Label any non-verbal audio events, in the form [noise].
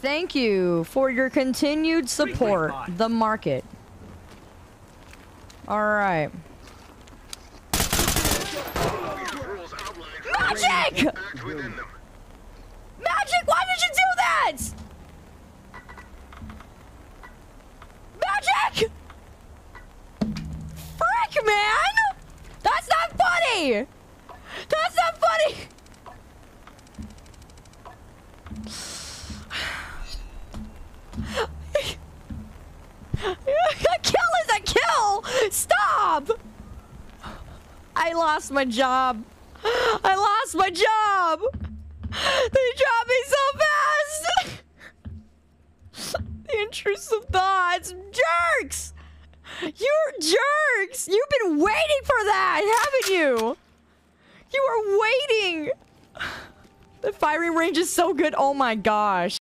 Thank you for your continued support. The market. All right. Magic! Act within them. Magic, why did you do that? Magic! Frick, man! That's not funny! That's not funny! A [laughs] kill is a kill! Stop! I lost my job. I lost my job! They dropped me so fast! [laughs] the intrusive thoughts! Jerks! You're jerks! You've been waiting for that, haven't you? You were waiting! The firing range is so good. Oh my gosh.